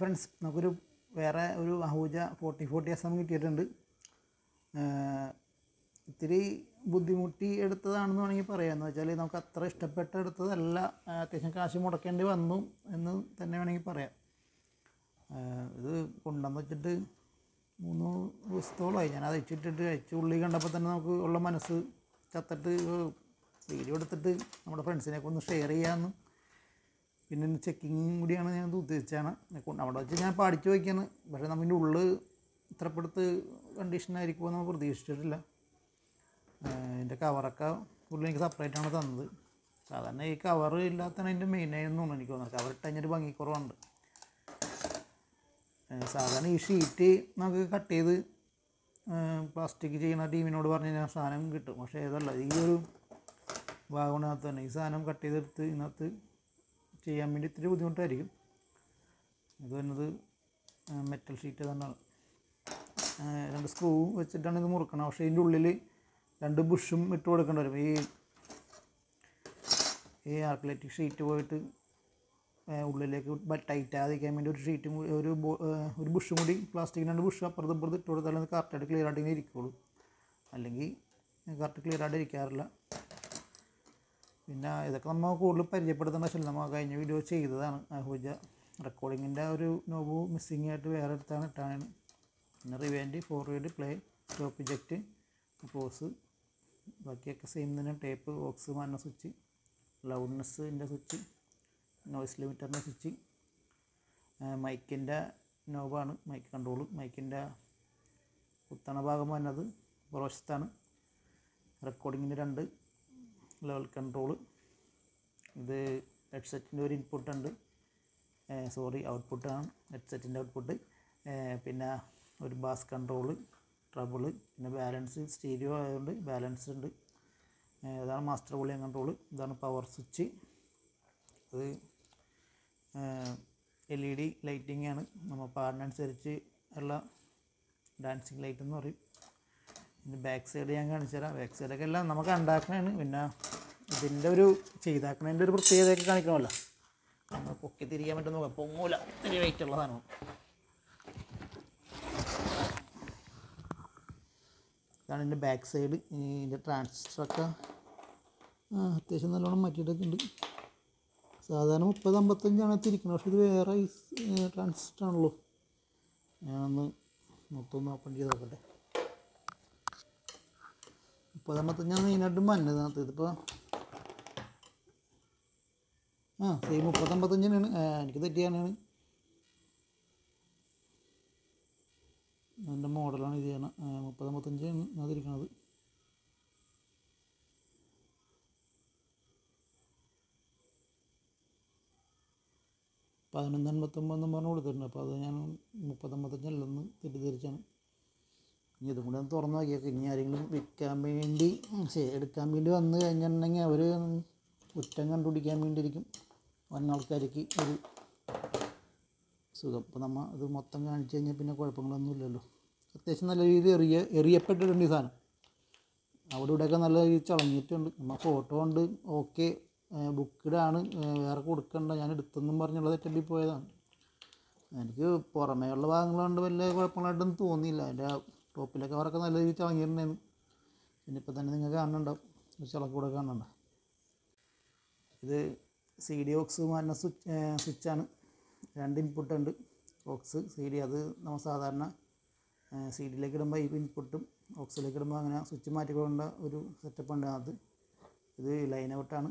Friends നമുക്കൊരു വേറെ ഒരു Ahuja forty forty S M കിട്ടിയിട്ടുണ്ട്. ഇത്തിരി ബുദ്ധിമുട്ടി എടുത്തതാണെന്ന് വേണമെങ്കിൽ പറയാം. എന്ന് വെച്ചാൽ നമുക്ക് അത്ര ഇഷ്ടപ്പെട്ട എടുത്തതല്ല. അത്യാവശ്യം കാശ് മുടക്കേണ്ടി വന്നു എന്ന് തന്നെ വേണമെങ്കിൽ പറയാം. ഇത് കൊണ്ടുവന്ന് വെച്ചിട്ട് മൂന്ന് ദിവസത്തോളമായി. ഞാൻ അത് അയച്ചിട്ടിട്ട് അഴിച്ച് ഉള്ളി കണ്ടപ്പോൾ തന്നെ നമുക്ക് ഉള്ള മനസ്സ് ചത്തിട്ട് വീഡിയോ എടുത്തിട്ട് നമ്മുടെ ഫ്രണ്ട്സിനെയൊക്കെ ഒന്ന് ഷെയർ ചെയ്യാമെന്ന് പിന്നെ ചെക്കിങ്ങും കൂടിയാണ് ഞാൻ ഉദ്ദേശിച്ചാണ് അവിടെ വെച്ച് ഞാൻ പഠിച്ചു വയ്ക്കാണ് പക്ഷേ നമ്മുടെ ഉള്ളിൽ ഇത്രപ്പെടുത്ത് കണ്ടീഷനായിരിക്കുമോ നമ്മൾ പ്രതീക്ഷിച്ചിട്ടില്ല. എന്റെ കവറൊക്കെ പുള്ളി എനിക്ക് സെപ്പറേറ്റ് ആണ് തന്നത്. സാധാരണ ഈ കവർ ഇല്ലാത്തതാണ് അതിന്റെ മെയിനായിരുന്നു എനിക്ക് തോന്നുന്നത് കവർ ഇട്ട് കഴിഞ്ഞൊരു ഭംഗിക്കുറവുണ്ട് സാധാരണ ഈ ഷീറ്റ് നമുക്ക് കട്ട് ചെയ്ത് പ്ലാസ്റ്റിക് ചെയ്യുന്ന ടീമിനോട് പറഞ്ഞു കഴിഞ്ഞാൽ സാധനം കിട്ടും. പക്ഷേ ഇതല്ല ഈ ഒരു ഭാഗത്തിനകത്ത് തന്നെ. ഈ സാധനം കട്ട് ചെയ്തെടുത്ത് ഇതിനകത്ത് ചെയ്യാൻ വേണ്ടി ഇത്തിരി ബുദ്ധിമുട്ടായിരിക്കും. ഇത് വരുന്നത് മെറ്റൽ ഷീറ്റ് തന്നെ രണ്ട് സ്ക്രൂ വെച്ചിട്ടാണ് ഇത് മുറുക്കണം പക്ഷേ ഇതിന്റെ ഉള്ളിൽ രണ്ട് ബുഷും ഇട്ട് കൊടുക്കേണ്ടി വരും. ഈ ഈ ആർക്കലറ്റിക് ഷീറ്റ് പോയിട്ട് ഉള്ളിലേക്ക് ടൈറ്റ് ആകാതിരിക്കാൻ വേണ്ടി ഒരു ഷീറ്റും ഒരു ഒരു ബുഷും കൂടി പ്ലാസ്റ്റിക്കിന് രണ്ട് ബുഷ് അപ്പുറത്ത് ഇപ്പുറത്ത് ഇട്ട് കൊടുത്താലേ അത് കറക്റ്റായിട്ട് ക്ലിയർ ആയിട്ട് ഇങ്ങനെ ഇരിക്കുള്ളൂ. അല്ലെങ്കിൽ കറക്റ്റ് ക്ലിയർ ആയിട്ട് ഇരിക്കാറില്ല. പിന്നെ ഇതൊക്കെ നമ്മൾ കൂടുതൽ പരിചയപ്പെടുത്തേണ്ട ആവശ്യമില്ല നമ്മൾ കഴിഞ്ഞ വീഡിയോ ചെയ്തതാണ് അഹൂജ റെക്കോർഡിങ്ങിന്റെ ഒരു നോബ് മിസ്സിങ് ആയിട്ട് വേറെ എടുത്താണ് ഇട്ടാണ്. പിന്നെ rewind forward play stop eject pause ബാക്കിയൊക്കെ സെയിം തന്നെ. ടേപ്പ് ബോക്സ് മാന സ്വിച്ച് ലൗഡ്നെസ്സിന്റെ സ്വിച്ച് നോയ്സ് ലിമിറ്ററിന്റെ സ്വിച്ച് മൈക്കിന്റെ നോബാണ്. മൈക്ക് കൺട്രോൾ മൈക്കിന്റെ കുത്തണ ഭാഗം വന്നത് പുറവശത്താണ് റെക്കോർഡിങ്ങിന്റെ രണ്ട് ലെവൽ കൺട്രോൾ ഇത് ഹെഡ്സെറ്റിന്റെ ഒരു ഇൻപുട്ട് ഉണ്ട്. സോറി ഔട്ട്പുട്ടാണ് ഹെഡ്സെറ്റിന്റെ ഔട്ട്പുട്ട് പിന്നെ ഒരു ബാസ് കൺട്രോൾ ട്രബിൾ പിന്നെ ബാലൻസ് സ്റ്റീരിയോ ആയതുകൊണ്ട് ബാലൻസ് ഉണ്ട്. ഇതാണ് മാസ്റ്റർ വോളിയം കൺട്രോൾ ഇതാണ് പവർ സ്വിച്ച് അത് എൽ ഇ ഡി ലൈറ്റിംഗ് ആണ്. നമ്മൾ പാടിനനുസരിച്ച് ഉള്ള ഡാൻസിങ് ലൈറ്റ് എന്ന് പറയും. പിന്നെ ബാക്ക് സൈഡ് ഞാൻ കാണിച്ചു തരാം ബാക്ക് സൈഡൊക്കെ എല്ലാം നമുക്ക് ഉണ്ടാക്കണതാണ് പിന്നെ ഇതിന്റെ ഒരു ചെയ്താക്കണതിന്റെ ഒരു പ്രത്യേകതയൊക്കെ കാണിക്കണമല്ലോ. നമ്മൾ പൊക്കി തിരിയാൻ പറ്റും നോക്കാം. പൊങ്ങൂല. ഇത്തിരി വെയിറ്റ് ഉള്ള സാധനമാണ്. ഇതാണ് ഇതിന്റെ ബാക്ക് സൈഡ് ഇതിന്റെ ട്രാൻസിസ്റ്ററൊക്കെ ആ, അത്യാവശ്യം നല്ലോണം മാറ്റിയിട്ടൊക്കെ ഉണ്ട്. സാധാരണ മുപ്പത് അമ്പത്തഞ്ചാണ് തിരിക്കുന്നത് പക്ഷേ ഇത് വേറെ ട്രാൻസിസ്റ്റർ ആണല്ലോ. ഞാനൊന്ന് മൊത്തം ഓപ്പൺ ചെയ്ത് നോക്കട്ടെ. മുപ്പത് അമ്പത്തഞ്ചാണ് മെയിനായിട്ട് മഞ്ഞതിനകത്ത് ഇതിപ്പോൾ ആ സെയിം മുപ്പത്തൊമ്പത്തഞ്ചിനാണ് എനിക്ക് തെറ്റിയാണ് എന്റെ മോഡലാണ് ഇത് ചെയ്യണം മുപ്പത്തൊമ്പത്തഞ്ച് അതിരിക്കണത് പതിനൊന്ന് എൺപത്തൊമ്പതെന്ന് പറഞ്ഞ് കൊടുത്തിട്ടുണ്ട്. അപ്പോൾ അത് ഞാൻ മുപ്പത്തൊമ്പത്തഞ്ചല്ലെന്ന് തെറ്റിദ്ധരിച്ചാണ്. ഇനി ഇതും കൂടെ ഒന്ന് തുറന്ന് നോക്കിയേക്ക്. ഇനി ആരെങ്കിലും വിൽക്കാൻ വേണ്ടി എടുക്കാൻ വേണ്ടി വന്നു കഴിഞ്ഞിട്ടുണ്ടെങ്കിൽ അവർ കുറ്റം കണ്ടുപിടിക്കാൻ വേണ്ടിയിരിക്കും. വന്ന ആൾക്കാർക്ക് ഒരു സുഖം. അപ്പോൾ നമ്മൾ അത് മൊത്തം കാണിച്ചു കഴിഞ്ഞാൽ പിന്നെ കുഴപ്പങ്ങളൊന്നും ഇല്ലല്ലോ അത്യാവശ്യം നല്ല രീതിയിൽ എറിയ എറിയപ്പെട്ടിട്ടുണ്ട് ഈ സാധനം. അവിടെ ഇവിടെയൊക്കെ നല്ല രീതിയിൽ ചളങ്ങിയിട്ടുണ്ട്. നമ്മൾ ഫോട്ടോ ഉണ്ട് ഓക്കെ ബുക്കിടാണ് വേറെ കൊടുക്കണ്ട. ഞാൻ എടുത്തെന്നും പറഞ്ഞുള്ള തെറ്റപ്പി പോയതാണ്. എനിക്ക് പുറമേയുള്ള ഭാഗങ്ങളുണ്ട് വലിയ കുഴപ്പങ്ങളായിട്ടൊന്നും തോന്നിയില്ല. അതിന്റെ ടോപ്പിലൊക്കെ അവരൊക്കെ നല്ല രീതിയിൽ ചളങ്ങിയിട്ടുണ്ടായിരുന്നു. പിന്നെ ഇപ്പം തന്നെ നിങ്ങൾക്ക് കാണുന്നുണ്ടാവും. ഒരു ചിളക്കൂടെ കാണുന്നുണ്ട് ഇത് സി ഡി ഓക്സ് മാറ്റുന്ന സ്വിച്ച് സ്വിച്ചാണ്. രണ്ട് ഇൻപുട്ട് ഉണ്ട്. ഓക്സ് സി ഡി അത് നമ്മൾ സാധാരണ സി ഡിയിലേക്ക് ഇടുമ്പോൾ ഈ ഇൻപുട്ടും ഓക്സിലേക്ക് ഇടുമ്പോൾ അങ്ങനെ സ്വിച്ച് മാറ്റിക്കൊണ്ട ഒരു സെറ്റപ്പ് ഉണ്ട് അത്. ഇത് ലൈൻ ഔട്ടാണ്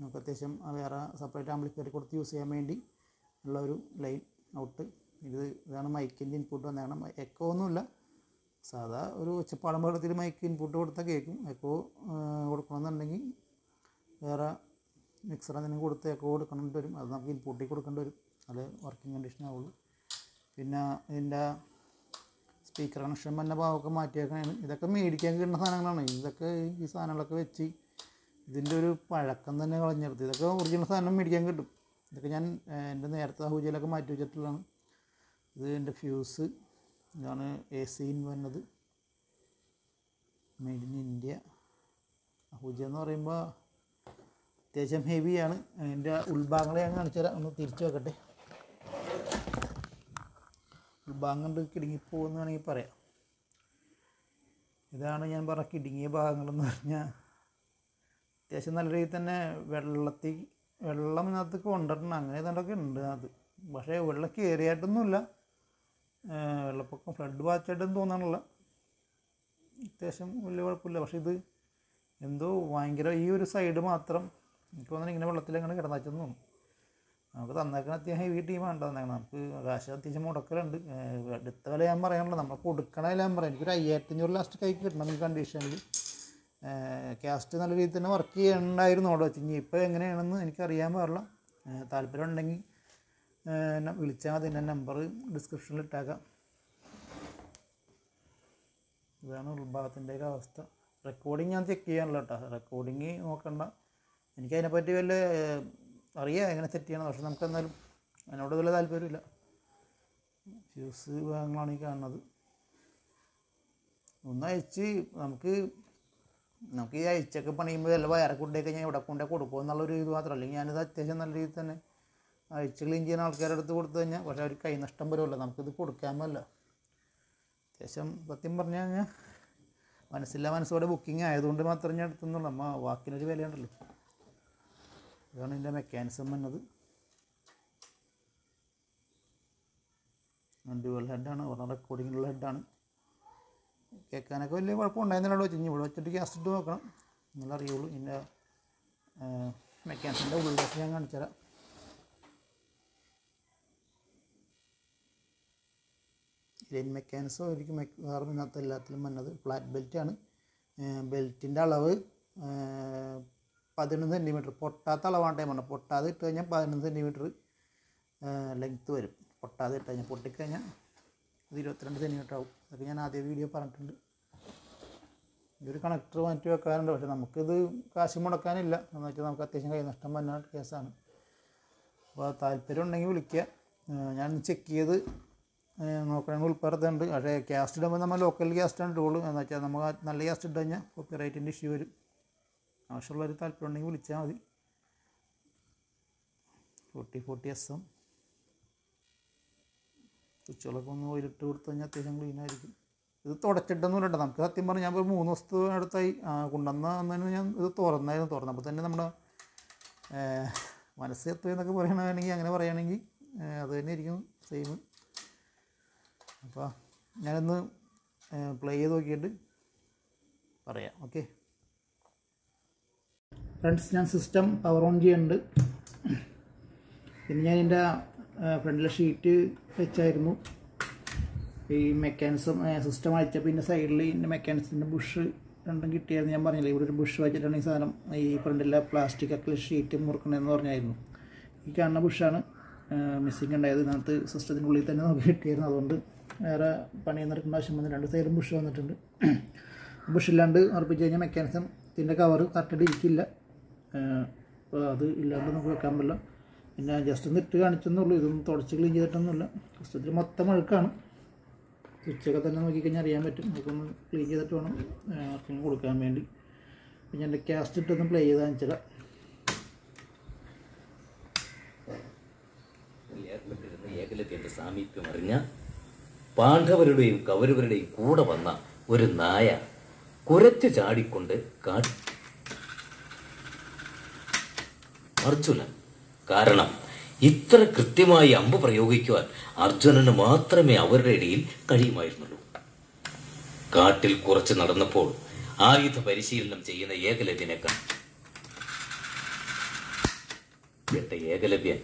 നമുക്ക് അത്യാവശ്യം വേറെ സെപ്പറേറ്റ് ആംപ്ലിഫയർ കൊടുത്ത് യൂസ് ചെയ്യാൻ വേണ്ടി ഉള്ള ഒരു ലൈൻ ഔട്ട് ഇത് ഇതാണ് മൈക്കിന്റെ ഇൻപുട്ട് വന്നതാണ്. എക്കോ ഒന്നുമില്ല. സാധാ ഒരു ഒച്ചപ്പാടം പാടത്തിൽ മൈക്ക് ഇൻപുട്ട് കൊടുത്താൽ കേൾക്കും എക്കോ കൊടുക്കണമെന്നുണ്ടെങ്കിൽ വേറെ മിക്സർ എന്തെങ്കിലും കൊടുത്ത് എക്കോ കൊടുക്കേണ്ടി വരും. അത് നമുക്ക് ഇൻപുട്ടിൽ കൊടുക്കേണ്ടി വരും. അത് വർക്കിംഗ് കണ്ടീഷൻ ആവുള്ളൂ. പിന്നെ ഇതിന്റെ സ്പീക്കർ കണക്ഷൻ വന്ന ഭാഗമൊക്കെ മാറ്റിയേക്കാണ് ഇതൊക്കെ മേടിക്കാൻ കിട്ടുന്ന സാധനങ്ങളാണ്. ഇതൊക്കെ ഈ സാധനങ്ങളൊക്കെ വെച്ച് ഇതിന്റെ ഒരു പഴക്കം തന്നെ കളഞ്ഞെടുത്ത്. ഇതൊക്കെ ഒറിജിനൽ സാധനം മേടിക്കാൻ കിട്ടും. ഇതൊക്കെ ഞാൻ എന്റെ നേരത്തെ ഹൂജയിലൊക്കെ മാറ്റി വെച്ചിട്ടുള്ളതാണ്. ഇത് എന്റെ ഫ്യൂസ് ഇതാണ് എ സിൻ വന്നത് മെയ്ഡ് ഇൻ ഇന്ത്യ ഹൂജ എന്ന് പറയുമ്പോൾ അത്യാവശ്യം ഹെവിയാണ്. അതിന്റെ ഉൾഭാഗങ്ങളെ ഞാൻ കാണിച്ചു തരാം. ഒന്ന് തിരിച്ചു വെക്കട്ടെ ഉൾഭാഗം കണ്ട് കിടുങ്ങിപ്പോകുമെന്ന് വേണമെങ്കിൽ പറയാം. ഇതാണ് ഞാൻ പറഞ്ഞ കിടുങ്ങിയ ഭാഗങ്ങളെന്ന് പറഞ്ഞാൽ അത്യാവശ്യം നല്ല രീതിയിൽ തന്നെ വെള്ളത്തിൽ വെള്ളം ഇതിനകത്ത് കൊണ്ടിടണം. അങ്ങനെ ഏതാണ്ടൊക്കെ ഉണ്ട് അത്. പക്ഷേ വെള്ളം കയറിയായിട്ടൊന്നുമില്ല. വെള്ളപ്പൊക്കം ഫ്ലഡ് വാച്ചായിട്ടൊന്നും തോന്നാനുള്ള അത്യാവശ്യം വലിയ കുഴപ്പമില്ല. പക്ഷേ ഇത് എന്തോ ഭയങ്കര ഈ ഒരു സൈഡ് മാത്രം എനിക്ക് തോന്നുന്നു ഇങ്ങനെ വെള്ളത്തിൽ അങ്ങനെ തോന്നുന്നു. നമുക്ക് തന്നേക്കണ അത്യാവശ്യം ഹെവി ടീമാണ് തന്നേക്കണം നമുക്ക് കാശ് അത്യാവശ്യം മുടക്കലുണ്ട്. എടുത്ത വില ഞാൻ പറയാനുള്ളത് നമ്മൾ കൊടുക്കണ വില ഞാൻ പറയാം. എനിക്കൊരു അയ്യായിരത്തഞ്ഞൂറ് ലാസ്റ്റ് കൈക്ക് കിട്ടണം ഈ കണ്ടീഷനിൽ ക്യാസ്റ്റ് നല്ല രീതിയിൽ തന്നെ വർക്ക് ചെയ്യണ്ടായിരുന്നു അവിടെ വെച്ച്. ഇനി ഇപ്പോൾ എങ്ങനെയാണെന്ന് എനിക്കറിയാൻ പാടില്ല. താല്പര്യം ഉണ്ടെങ്കിൽ വിളിച്ചാൽ മതി. എന്റെ നമ്പർ ഡിസ്ക്രിപ്ഷനിൽ ഇട്ടേക്കാം. ഇതാണ് ഉൾഭാഗത്തിന്റെ ഒരു അവസ്ഥ. റെക്കോർഡിങ് ഞാൻ ചെക്ക് ചെയ്യാനുള്ള കേട്ടോ. റെക്കോർഡിങ് നോക്കണ്ട. എനിക്ക് പറ്റി വല്ല അറിയാം എങ്ങനെ സെറ്റ് ചെയ്യണം. പക്ഷെ നമുക്ക് എന്നാലും അതിനോട് വലിയ താല്പര്യമില്ല. ഫ്യൂസ് ഭാഗങ്ങളാണ് ഈ കാണുന്നത്. ഒന്ന് അയച്ച് നമുക്ക് നമുക്ക് ഈ അയച്ചൊക്കെ പണിയുമ്പോൾ വല്ല വയറെ കൊണ്ടേക്ക് ഞാൻ ഇവിടെ കൊണ്ടേ കൊടുക്കുമോ എന്നുള്ളൊരു ഇത് മാത്രമല്ല അല്ലെങ്കിൽ ഞാനിത് അത്യാവശ്യം നല്ല രീതിയിൽ തന്നെ അയച്ച് ക്ലീൻ ചെയ്യുന്ന ആൾക്കാരുടെ അടുത്ത് കൊടുത്തു കഴിഞ്ഞാൽ പക്ഷേ അവർ കൈ നഷ്ടം വരുമല്ലോ. നമുക്കിത് കൊടുക്കാൻ പറ്റില്ല. അത്യാവശ്യം സത്യം പറഞ്ഞു കഴിഞ്ഞാൽ മനസ്സില്ല മനസ്സോടെ ബുക്കിംഗ് ആയതുകൊണ്ട് മാത്രമേ ഞാൻ എടുത്തുന്നുള്ളൂ. അമ്മ വാക്കിനൊരു വിലയുണ്ടല്ലോ. ഇതാണ് ഇതിന്റെ മെക്കാനിസം വന്നത് ഡ്യുവൽ ഹെഡാണ് വളരെ റെക്കോർഡിങ്ങിലുള്ള ഹെഡാണ് കേൾക്കാനൊക്കെ വലിയ കുഴപ്പമുണ്ടായിരുന്നില്ല വെച്ച് ഇവിടെ വെച്ചിട്ട് ഗ്യാസ് നോക്കണം. എന്നാലും അറിയുള്ളൂ. ഇതിന്റെ മെക്കാനിസിന്റെ ഉള്ളിലേക്ക് ഞാൻ കാണിച്ചുതരാം ലൈൻ മെക്കാനിസം ആയിരിക്കും വേറെ ഇതിനകത്ത് എല്ലാത്തിലും വന്നത്. ഫ്ലാറ്റ് ബെൽറ്റാണ് ബെൽറ്റിന്റെ അളവ് പതിനൊന്ന് സെന്റിമീറ്റർ പൊട്ടാത്ത അളവാണ് പറഞ്ഞു പൊട്ടാതെ ഇട്ട് കഴിഞ്ഞാൽ പതിനൊന്ന് സെന്റിമീറ്റർ ലെങ്ത്ത് വരും. പൊട്ടാതെ ഇട്ട് കഴിഞ്ഞാൽ പൊട്ടിക്കഴിഞ്ഞാൽ അത് ഇരുപത്തിരണ്ട് സെന്റിമീറ്റർ ആവും. അതൊക്കെ ഞാൻ ആദ്യ വീഡിയോ പറഞ്ഞിട്ടുണ്ട്. ഒരു കണക്ടർ മാറ്റി വെക്കാറുണ്ട്. പക്ഷേ നമുക്കിത് കാശ് മുടക്കാനില്ല. എന്ന് വെച്ചാൽ നമുക്ക് അത്യാവശ്യം കൈനഷ്ടം വന്ന കേസാണ്. അപ്പോൾ താല്പര്യം ഉണ്ടെങ്കിൽ വിളിക്കുക. ഞാൻ ചെക്ക് ചെയ്ത് നോക്കണമെങ്കിൽ ഉൾപ്പെടുത്തുന്നുണ്ട്. പക്ഷേ ഗ്യാസ് ഇടുമ്പോൾ നമ്മൾ ലോക്കൽ ക്യാസ്റ്റാണ് ഇട്ടുള്ളൂ എന്ന് വെച്ചാൽ നമ്മൾ നല്ല ഗ്യാസ് ഇട്ട് കഴിഞ്ഞാൽ കോപ്പി റൈറ്റിന്റെ ഇഷ്യൂ വരും. ആവശ്യമുള്ളവർ താല്പര്യം ഉണ്ടെങ്കിൽ വിളിച്ചാൽ മതി. ഫോർട്ടി ഫോർട്ടി എസ് എം സ്വിച്ചുകളൊക്കെ ഒന്ന് ഓയിലിട്ട് കൊടുത്തു കഴിഞ്ഞാൽ അത്യാവശ്യം ക്ലീൻ ആയിരിക്കും. ഇത് തുടച്ചിട്ടൊന്നും ഇല്ല നമുക്ക് സത്യം പറഞ്ഞാൽ ഞാൻ ഇപ്പോൾ മൂന്ന് ദിവസത്തെ അടുത്തായി കൊണ്ടുവന്ന അന്നേരം ഞാൻ ഇത് തുറന്നായിരുന്നു. തുറന്നപ്പോൾ തന്നെ നമ്മുടെ മനസ്സ് എത്തുക എന്നൊക്കെ പറയണമെങ്കിൽ അങ്ങനെ പറയുകയാണെങ്കിൽ അത് തന്നെ ഇരിക്കും സെയിം അപ്പോൾ ഞാനൊന്ന് പ്ലേ ചെയ്ത് നോക്കിയിട്ട് പറയാം. ഓക്കെ ഫ്രണ്ട്സ് ഞാൻ സിസ്റ്റം പവർ ഓൺ ചെയ്യുന്നുണ്ട്. പിന്നെ ഞാൻ എന്റെ ഫ്രണ്ടിലെ ഷീറ്റ് വെച്ചായിരുന്നു. ഈ മെക്കാനിസം സിസ്റ്റം അയച്ചപ്പോൾ പിന്നെ സൈഡിൽ ഇതിന്റെ മെക്കാനിസത്തിന്റെ ബുഷ് രണ്ടും കിട്ടിയായിരുന്നു. ഞാൻ പറഞ്ഞില്ലേ ഇവിടെ ഒരു ബുഷ് വെച്ചിട്ടാണ് ഈ സാധനം ഈ ഫ്രണ്ടിലെ പ്ലാസ്റ്റിക് ഒക്കെ ഷീറ്റ് മുറുക്കണമെന്ന് പറഞ്ഞായിരുന്നു. ഈ കാണുന്ന ബുഷാണ് മിസ്സിങ് ഉണ്ടായത്. ഇതിനകത്ത് സിസ്റ്റത്തിന്റെ ഉള്ളിൽ തന്നെ നമുക്ക് കിട്ടിയായിരുന്നു അതുകൊണ്ട് വേറെ പണി എടുക്കേണ്ട ആവശ്യം വന്നിട്ട് രണ്ട് സൈഡും ബുഷ് വന്നിട്ടുണ്ട്. ബുഷില്ലാണ്ട് ഉറപ്പിച്ച് കഴിഞ്ഞാൽ മെക്കാനിസം ഇതിന്റെ കവർ കറക്റ്റായിട്ട് ഇരിക്കില്ല. അപ്പോൾ അത് ഇല്ലാണ്ട് നമുക്ക് വെക്കാൻ പറ്റില്ല. പിന്നെ ജസ്റ്റ് ഒന്ന് ഇട്ട് കാണിച്ചെന്നുള്ളൂ. ഇതൊന്നും തുടച്ച് ക്ലീൻ ചെയ്തിട്ടൊന്നുമില്ല. സിസ്റ്റത്തിൽ മൊത്തം അഴുക്കാണ്. സ്വിച്ചൊക്കെ തന്നെ നോക്കിക്കഴിഞ്ഞാൽ അറിയാൻ പറ്റും. നമുക്കൊന്ന് ക്ലീൻ ചെയ്തിട്ട് വേണം ആർക്കും കൊടുക്കാൻ വേണ്ടി. പിന്നെ എന്റെ ക്യാസ്റ്റ് ഇട്ടൊന്ന് പ്ലേ ചെയ്ത് കാണിച്ചുതരാം ഏർപ്പെട്ടിരുന്ന ഏകലവ്യന്റെ സാമീപ്യം അറിഞ്ഞ പാണ്ഡവരുടെയും കൗരവരുടെയും കൂടെ വന്ന ഒരു നായ കുരച്ചു ചാടിക്കൊണ്ട് കാട്ടി അർജുനൻ. കാരണം ഇത്ര കൃത്യമായി അമ്പ് പ്രയോഗിക്കുവാൻ അർജുനന് മാത്രമേ അവരുടെ ഇടയിൽ കഴിയുമായിരുന്നുള്ളൂ. കാട്ടിൽ കുറച്ച് നടന്നപ്പോൾ ആയുധ പരിശീലനം ചെയ്യുന്ന ഏകലവ്യനെ കണ്ട. ഏകലവ്യൻ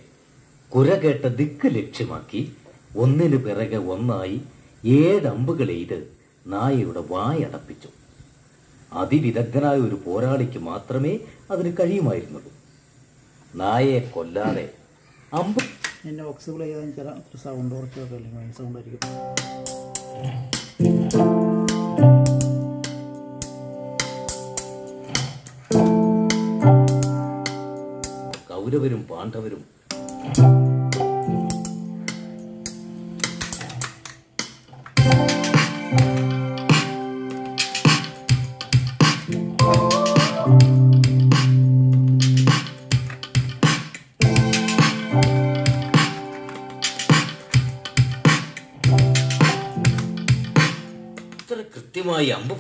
കുര കേട്ട ദിക്ക് ലക്ഷ്യമാക്കി ഒന്നിനു പിറകെ ഒന്നായി ഏതമ്പുകൾ എയ്ത് നായയുടെ വായടപ്പിച്ചു അതിവിദഗ്ധനായ ഒരു പോരാളിക്ക് മാത്രമേ അതിന് കഴിയുമായിരുന്നുള്ളൂ. നായയെ കൊല്ലാതെ. അമ്പ്. എന്റെ ബോക്സ് പ്ലേ ചെയ്ത് സൗണ്ട് അല്ലെങ്കിൽ സൗണ്ട് ആയിരിക്കും. കൗരവരും പാണ്ഡവരും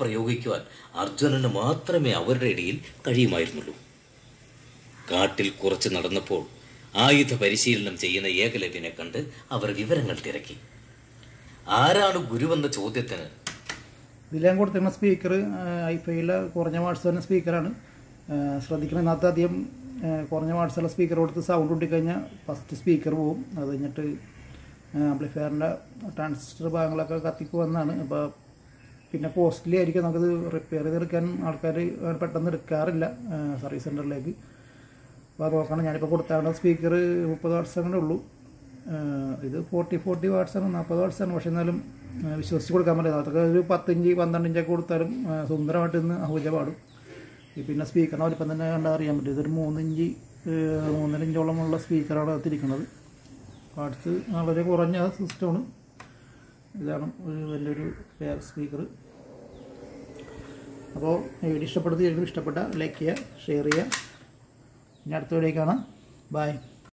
പ്രയോഗിക്കുവാൻ അർജുനന് മാത്രമേ അവരുടെ ഇടയിൽ കഴിയുമായിരുന്നുള്ളൂ. കാട്ടിൽ കുറച്ച് നടന്നപ്പോൾ ആയുധ പരിശീലനം ചെയ്യുന്ന ഏകലവ്യനെ കണ്ട് അവർ വിവരങ്ങൾ തിരക്കി. ആരാണ് ഗുരുവെന്ന ചോദ്യത്തിന് ഇതിൽ ഞാൻ കൊടുത്തിരുന്ന സ്പീക്കർ ഐഫൈയിലെ കുറഞ്ഞ വാട്സ് തന്നെ സ്പീക്കറാണ് ശ്രദ്ധിക്കണം ഇന്നത്തെ അധികം കുറഞ്ഞ വാട്സുള്ള സ്പീക്കർ കൊടുത്ത് സൗണ്ട് കൂട്ടിക്കഴിഞ്ഞാൽ ഫസ്റ്റ് സ്പീക്കർ പോവും. അത് കഴിഞ്ഞിട്ട് ആംപ്ലിഫയറിന്റെ ട്രാൻസിസ്റ്റർ ഭാഗങ്ങളൊക്കെ കത്തിക്കുവെന്നാണ്. അപ്പോൾ പിന്നെ കോസ്റ്റ്ലി ആയിരിക്കും. നമുക്കത് റിപ്പയർ ചെയ്തെടുക്കാൻ ആൾക്കാർ പെട്ടെന്ന് എടുക്കാറില്ല സർവീസ് സെന്ററിലേക്ക് അപ്പോൾ അത് നോക്കണം ഞാനിപ്പോൾ കൊടുത്താണ് സ്പീക്കർ മുപ്പത് വാട്ട്സ് അങ്ങനെ ഉള്ളൂ. ഇത് ഫോർട്ടി ഫോർട്ടി വാട്ട്സാണ് നാൽപ്പത് വാട്ട്സാണ് പക്ഷേ എന്നാലും വിശ്വസിച്ച് കൊടുക്കാൻ പറ്റില്ല. അതൊക്കെ ഒരു പത്തിഞ്ച് പന്ത്രണ്ട് ഇഞ്ചൊക്കെ കൊടുത്താലും സുന്ദരമായിട്ട് ഇന്ന് അഹൂജ പാടും. പിന്നെ സ്പീക്കറിനെ വലിപ്പം തന്നെ കണ്ടാൽ അറിയാൻ പറ്റും. ഇതൊരു മൂന്നിഞ്ച് മൂന്നര ഇഞ്ചോളമുള്ള സ്പീക്കറാണ് അകത്തിരിക്കുന്നത്. പാർട്സ് വളരെ കുറഞ്ഞ സിസ്റ്റമാണ് ഇതാണ് ഒരു വലിയൊരു ഫെയർ സ്പീക്കർ അപ്പോൾ വീഡിയോ ഇഷ്ടപ്പെടുത്തി ഇഷ്ടപ്പെട്ട ലൈക്ക് ചെയ്യുക ഷെയർ ചെയ്യുക. ഇനി അടുത്ത വീഡിയോ കാണാം. ബൈ